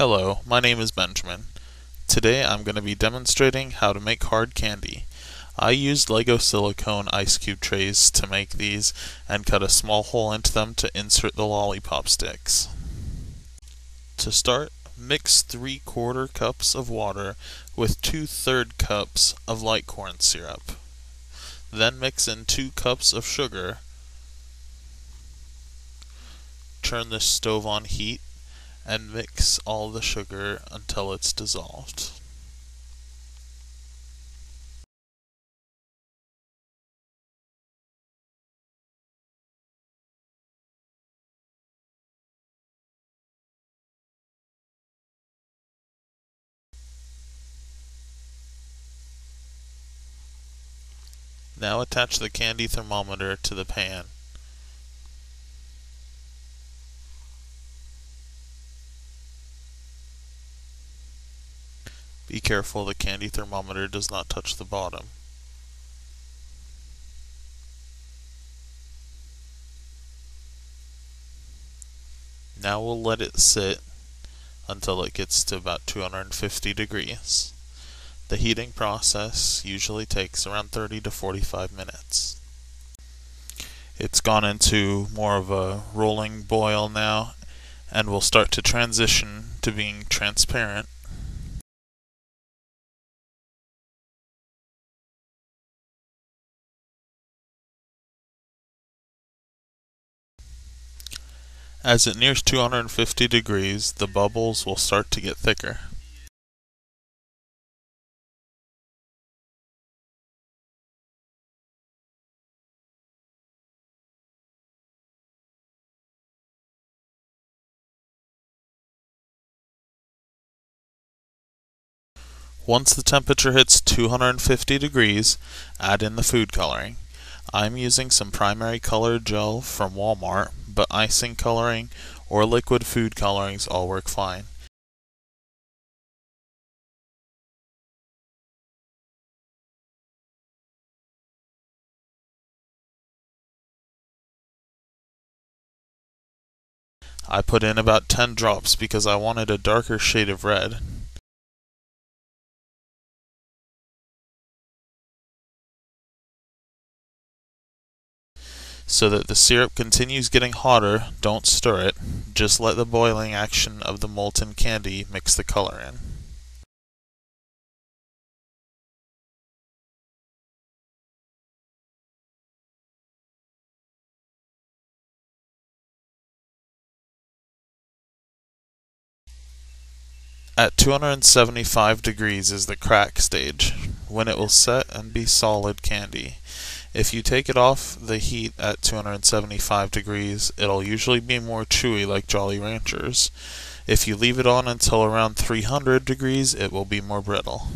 Hello, my name is Benjamin. Today I'm going to be demonstrating how to make hard candy. I used Lego silicone ice cube trays to make these and cut a small hole into them to insert the lollipop sticks. To start, mix 3 quarter cups of water with 2 third cups of light corn syrup. Then mix in 2 cups of sugar. Turn the stove on heat and mix all the sugar until it's dissolved. Now attach the candy thermometer to the pan. Be careful the candy thermometer does not touch the bottom. Now we'll let it sit until it gets to about 250 degrees. The heating process usually takes around 30 to 45 minutes. It's gone into more of a rolling boil now and will start to transition to being transparent As it nears 250 degrees, the bubbles will start to get thicker. Once the temperature hits 250 degrees, add in the food coloring. I'm using some primary color gel from Walmart, but icing coloring or liquid food colorings all work fine. I put in about 10 drops because I wanted a darker shade of red. So that the syrup continues getting hotter, don't stir it, just let the boiling action of the molten candy mix the color in. At 275 degrees is the crack stage, when it will set and be solid candy. If you take it off the heat at 275 degrees, it'll usually be more chewy like Jolly Ranchers. If you leave it on until around 300 degrees, it will be more brittle.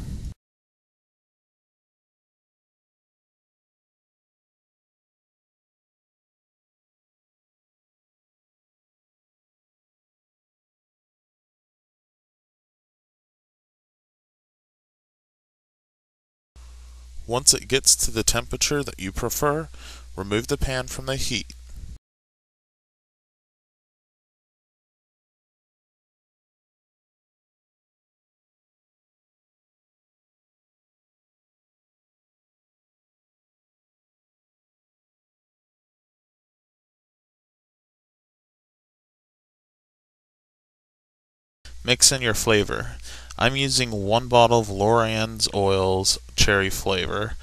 Once it gets to the temperature that you prefer, remove the pan from the heat. Mix in your flavor. I'm using one bottle of LorAnn's Oil's cherry flavor.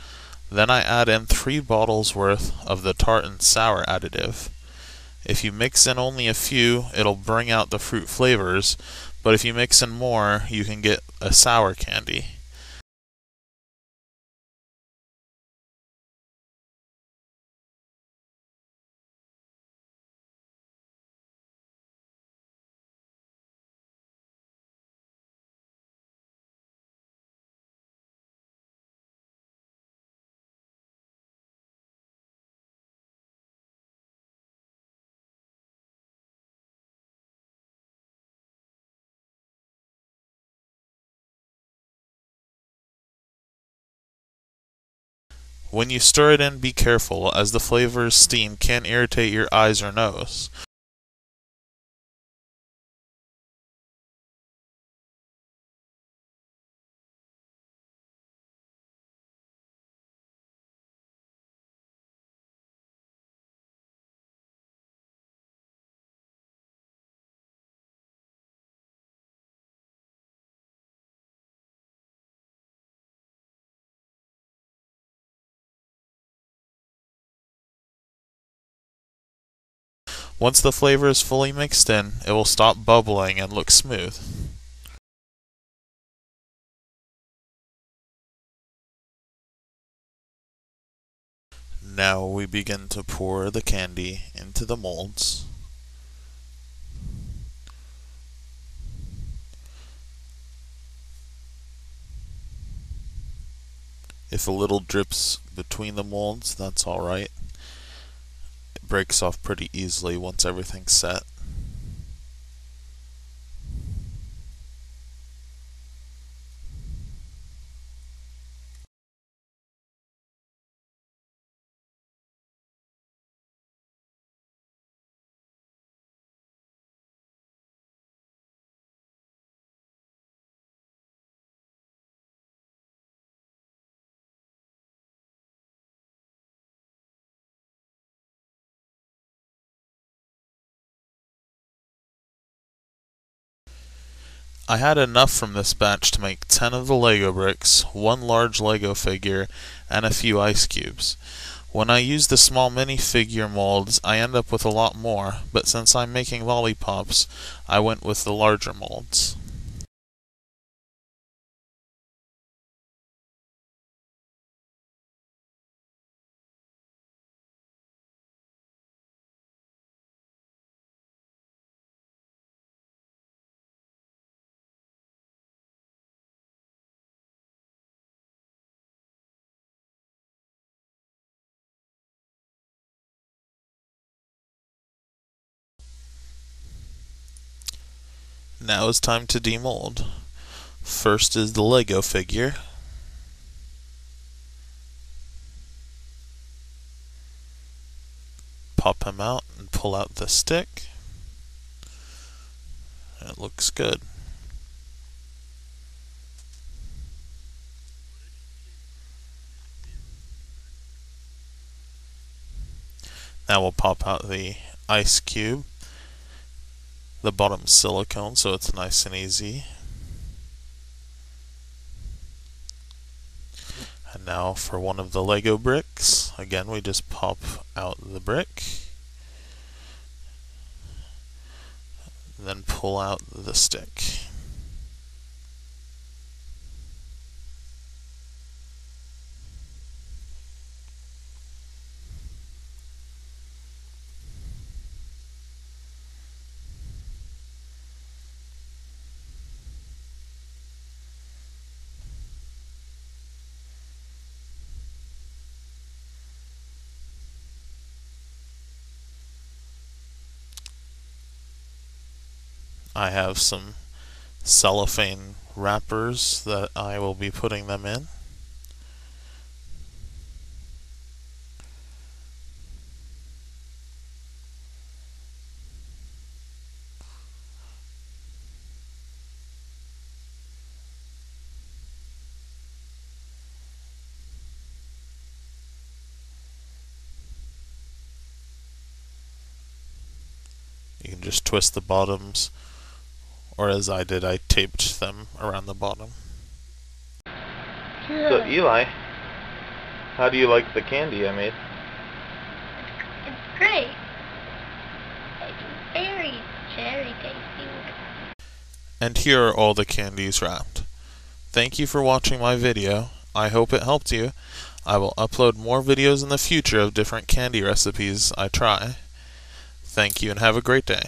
Then I add in three bottles worth of the tart and sour additive. If you mix in only a few, it'll bring out the fruit flavors, but if you mix in more, you can get a sour candy. When you stir it in, be careful, as the flavor's steam can irritate your eyes or nose. Once the flavor is fully mixed in, it will stop bubbling and look smooth. Now we begin to pour the candy into the molds. If a little drips between the molds, that's alright. Breaks off pretty easily once everything's set. I had enough from this batch to make 10 of the Lego bricks, one large Lego figure, and a few ice cubes. When I use the small minifigure molds, I end up with a lot more, but since I'm making lollipops, I went with the larger molds. Now it's time to demold. First is the Lego figure. Pop him out and pull out the stick. It looks good. Now we'll pop out the ice cube the bottom silicone so it's nice and easy. And now for one of the Lego bricks, again we just pop out the brick, then pull out the stick. I have some cellophane wrappers that I will be putting them in. You can just twist the bottoms or as I did, I taped them around the bottom. Yeah. So Eli, how do you like the candy I made? It's great. It's very, very tasty. And here are all the candies wrapped. Thank you for watching my video. I hope it helped you. I will upload more videos in the future of different candy recipes I try. Thank you and have a great day.